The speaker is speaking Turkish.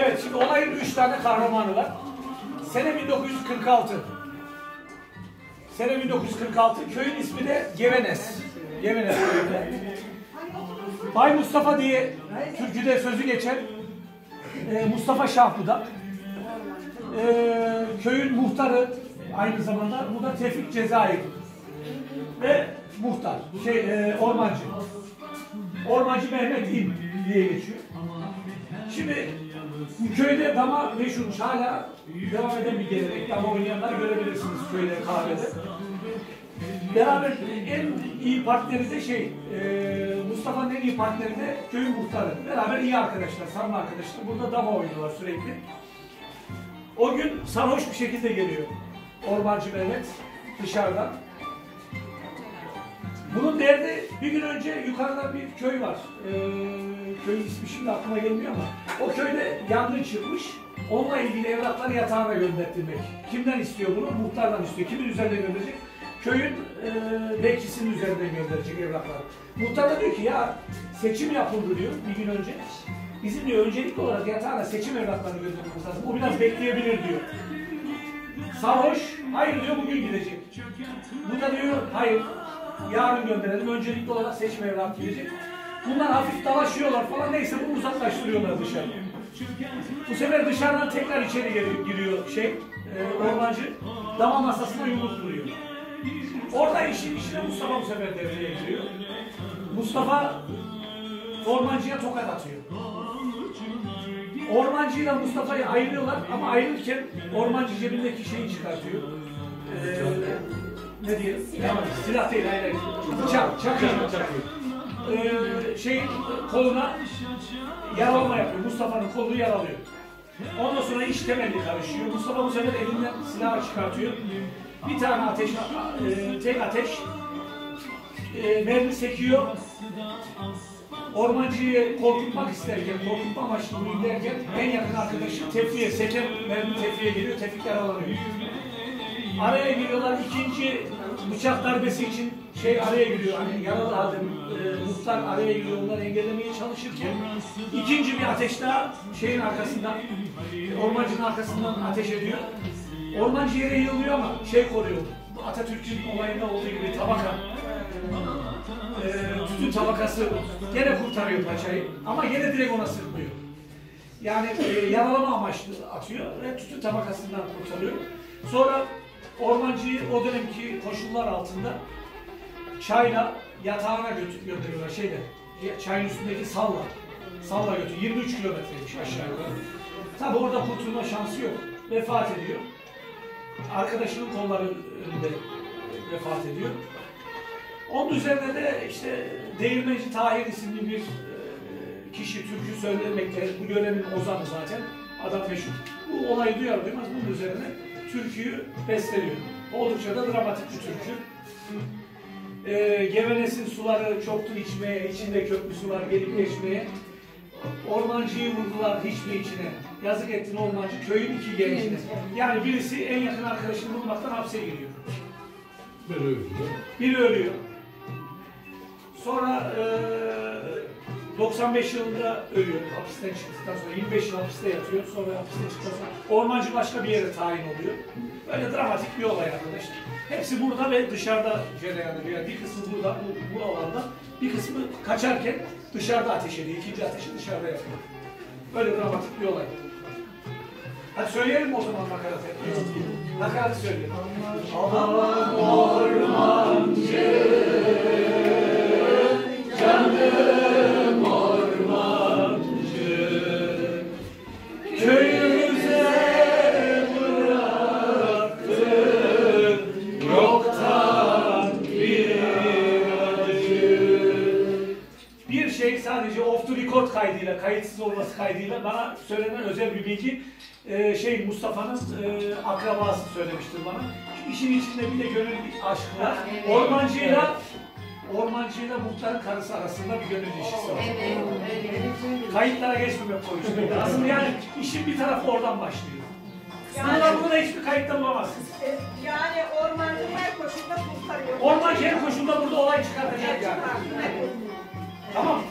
Evet şimdi olayın üç tane kahramanı var. Sene 1946. Sene 1946. Köyün ismi de Gevenes. Gevenes köyünde. Bay Mustafa diye türküde sözü geçen e, Mustafa Şahbudak. E, köyün muhtarı aynı zamanda bu da Tevfik Cezayir. Ve muhtar, şey e, ormancı. Ormancı Mehmet İm diye geçiyor. Şimdi bu köyde dama meşhurmuş hala devam eden bir gelenek. Dama oynayanlar görebilirsiniz köyde kahvede. Beraber en iyi partneri de şey, e, Mustafa'nın en iyi partneri de köyün muhtarı. Beraber iyi arkadaşlar, samimi arkadaşlar. Burada dama oynuyorlar sürekli. O gün sarhoş bir şekilde geliyor. Ormancı Mehmet dışarıdan. Bunun derdi bir gün önce yukarıda bir köy var. Ee, köyün ismi şimdi aklıma gelmiyor ama o köyde yangın çıkmış. Onunla ilgili evrakları yatağına gönderttirmek. Kimden istiyor bunu? Muhtardan istiyor. Kimin üzerine gönderecek? Köyün e, bekçisinin üzerinden gönderecek evrakları. Muhtar da diyor ki ya seçim yapıldı diyor bir gün önce. Bizim diyor öncelikli olarak yatağına seçim evraklarını göndermemiz lazım. O biraz bekleyebilir diyor. Sarhoş, hayır diyor bugün gidecek. Bu da diyor hayır yarın gönderelim. Öncelikli olarak seçim evrak gidecek. Bunlar hafif dalaşıyorlar falan neyse bunu uzaklaştırıyorlar dışarı. Bu sefer dışarıdan tekrar içeri giriyor şey, e, ormancı. Dama masasına yumruk vuruyor. Orada işin içine Mustafa bu sefer devreye giriyor. Mustafa ormancıya tokat atıyor. Ormancıyla Mustafa'yı ayırıyorlar ama ayrılırken ormancı cebindeki şeyi çıkartıyor. Ee, ne diyelim? Silah değil, hayır, hayır. Bıçak, çakıyor. Ee, şeyin koluna yaralama yapıyor. Mustafa'nın kolunu yaralıyor. Ondan sonra iş temelli karışıyor. Mustafa bu sefer elinden silahı çıkartıyor. Bir tane ateş, e, tek ateş e, mermi sekiyor. Ormancıyı korkutmak isterken, korkutma amaçlı bunu derken en yakın arkadaşı Tevfik'e, seken mermi Tevfik'e geliyor, Tevfik yaralanıyor. Araya giriyorlar, ikinci bıçak darbesi için şey araya giriyor, hani yaralı halde e, muhtar araya giriyor, onları engellemeye çalışırken ikinci bir ateş daha şeyin arkasından, ormancının arkasından ateş ediyor. Ormancı yere yığılıyor ama şey koruyor, bu Atatürk'ün olayında olduğu gibi tabaka e, tütün tabakası gene kurtarıyor paçayı ama gene direkt ona sıkmıyor. Yani e, yaralama amaçlı atıyor ve tütün tabakasından kurtarıyor. Sonra ormancıyı o dönemki koşullar altında çayla yatağına götür, gönderiyorlar şeyle. Çayın üstündeki salla. Salla götür. 23 kilometreymiş aşağı yukarı. Tabi orada kurtulma şansı yok. Vefat ediyor. Arkadaşının kolları önünde vefat ediyor. Onun üzerine de işte Değirmenci Tahir isimli bir e, kişi türkü söylemekte, bu yörenin ozanı zaten, adam meşhur. Bu olayı duyar duymaz bunun üzerine türküyü besteliyor. Oldukça da dramatik bir türkü. E, Gevenes'in suları çoktur içmeye, içinde köprü sular gelip geçmeye. Ormancıyı vurdular hiç mi içine? Yazık ettin ormancı köyün iki gencine. Yani birisi en yakın arkadaşını bulmaktan hapse giriyor. Biri ölüyor. Sonra e, 95 yılında ölüyor. Hapisten çıktıktan sonra 25 yıl hapiste yatıyor. Sonra hapisten çıktıktan sonra ormancı başka bir yere tayin oluyor. Böyle dramatik bir olay arkadaşlar. Hepsi burada ve dışarıda cereyan ediyor. Yani bir kısmı burada, bu, bu alanda. Bir kısmı kaçarken dışarıda ateş ediyor. İkinci ateşi dışarıda yapıyor. Böyle dramatik bir olay. Hadi söyleyelim o zaman nakaratı? Nakaratı söyleyelim. Aman ormancı kayıtsız olması kaydıyla bana söylenen özel bir bilgi ee, şey Mustafa'nın e, akrabası söylemiştir bana. İşin içinde bir de gönül bir aşk var. Ormancıyla Ormancıyla muhtarın karısı arasında bir gönül ilişkisi var. Kayıtlara geçmemek konusunda. Aslında yani işin bir tarafı oradan başlıyor. Yani Yani- bunu da hiçbir kayıtta bulamazsınız. Yani ormancı her koşulda kurtarıyor. Ormancı her koşulda burada olay çıkartacak yani. Tamam.